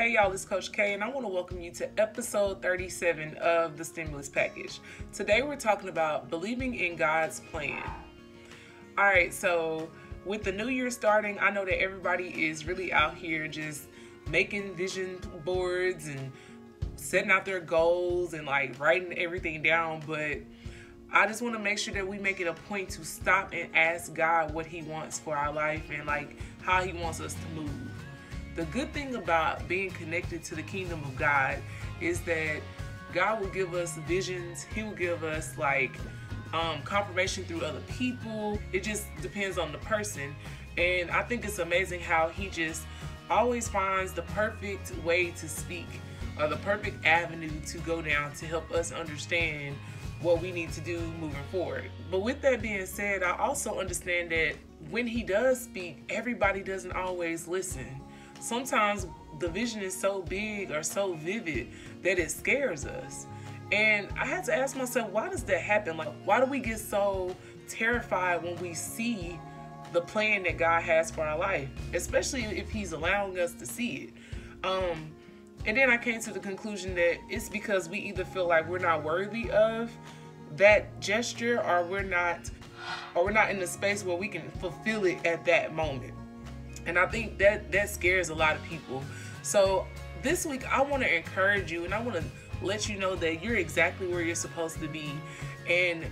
Hey y'all, it's Coach K, and I want to welcome you to episode 37 of the Stimulus Package. Today we're talking about believing in God's plan. All right, so with the new year starting, I know that everybody is really out here just making vision boards and setting out their goals and like writing everything down, but I just want to make sure that we make it a point to stop and ask God what He wants for our life and like how He wants us to move. The good thing about being connected to the kingdom of God is that God will give us visions, He will give us like um, confirmation through other people. It just depends on the person. And I think it's amazing how He just always finds the perfect way to speak or the perfect avenue to go down to help us understand what we need to do moving forward. But with that being said, I also understand that when he does speak, everybody doesn't always listen. Sometimes the vision is so big or so vivid that it scares us. And I had to ask myself, why does that happen? Like, why do we get so terrified when we see the plan that God has for our life, especially if He's allowing us to see it? Um, and then I came to the conclusion that it's because we either feel like we're not worthy of that gesture or we're not or we're not in the space where we can fulfill it at that moment. And I think that that scares a lot of people. So this week I want to encourage you and I want to let you know that you're exactly where you're supposed to be and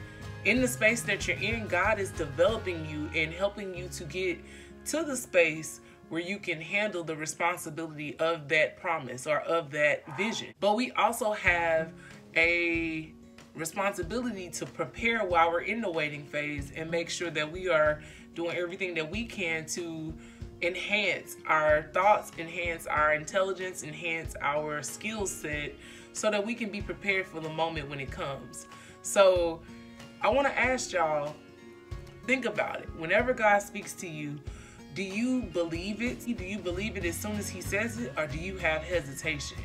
in the space that you're in, God is developing you and helping you to get to the space where you can handle the responsibility of that promise or of that vision. But we also have a responsibility to prepare while we're in the waiting phase and make sure that we are doing everything that we can to enhance our thoughts, enhance our intelligence, enhance our skill set so that we can be prepared for the moment when it comes. So I want to ask y'all think about it. Whenever God speaks to you, do you believe it? Do you believe it as soon as he says it or do you have hesitation?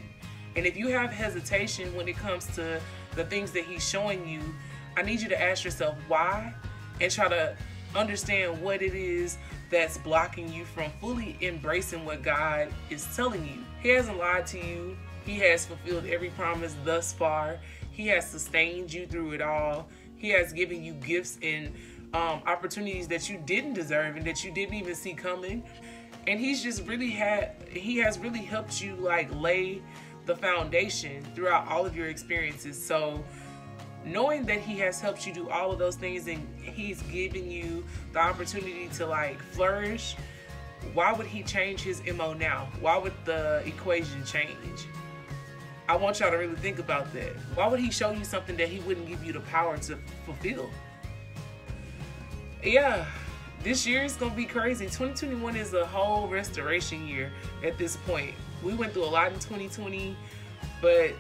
And if you have hesitation when it comes to the things that he's showing you, I need you to ask yourself why and try to understand what it is that's blocking you from fully embracing what God is telling you. He hasn't lied to you. He has fulfilled every promise thus far. He has sustained you through it all. He has given you gifts and um, opportunities that you didn't deserve and that you didn't even see coming. And he's just really had, he has really helped you like lay the foundation throughout all of your experiences. So, knowing that he has helped you do all of those things and he's giving you the opportunity to like flourish, why would he change his MO now? Why would the equation change? I want y'all to really think about that. Why would he show you something that he wouldn't give you the power to fulfill? yeah, this year is gonna be crazy. 2021 is a whole restoration year at this point. We went through a lot in 2020, but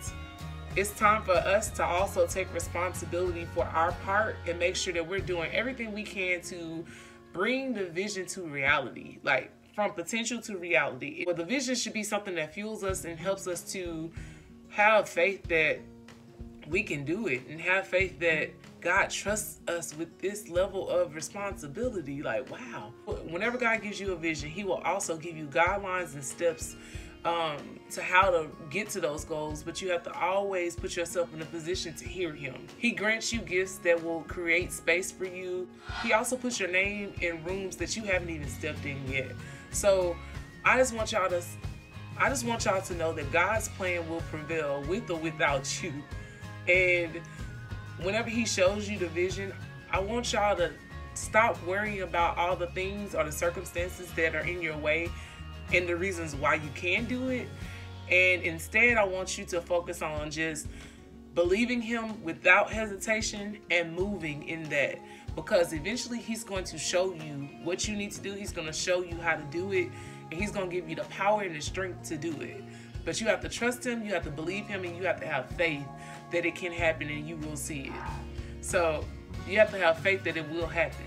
it's time for us to also take responsibility for our part and make sure that we're doing everything we can to bring the vision to reality. Like from potential to reality. Well, the vision should be something that fuels us and helps us to have faith that we can do it and have faith that God trusts us with this level of responsibility. Like, wow. Whenever God gives you a vision, He will also give you guidelines and steps um, to how to get to those goals, but you have to always put yourself in a position to hear Him. He grants you gifts that will create space for you. He also puts your name in rooms that you haven't even stepped in yet. So I just want y'all to, I just want y'all to know that God's plan will prevail with or without you. And whenever he shows you the vision, I want y'all to stop worrying about all the things or the circumstances that are in your way and the reasons why you can do it. And instead, I want you to focus on just believing him without hesitation and moving in that because eventually he's going to show you what you need to do. He's going to show you how to do it and he's going to give you the power and the strength to do it. But you have to trust him, you have to believe him, and you have to have faith that it can happen and you will see it. So you have to have faith that it will happen.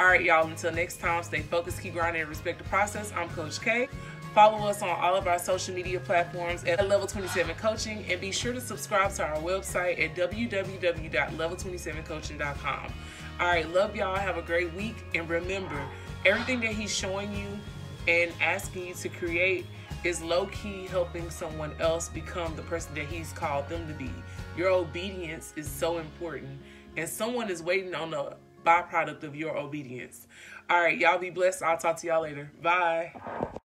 All right, y'all, until next time, stay focused, keep grinding, and respect the process. I'm Coach K. Follow us on all of our social media platforms at Level 27 Coaching and be sure to subscribe to our website at www.level27coaching.com. All right, love y'all. Have a great week. And remember, everything that he's showing you and asking you to create is low key helping someone else become the person that He's called them to be. Your obedience is so important, and someone is waiting on the byproduct of your obedience. All right, y'all be blessed. I'll talk to y'all later. Bye.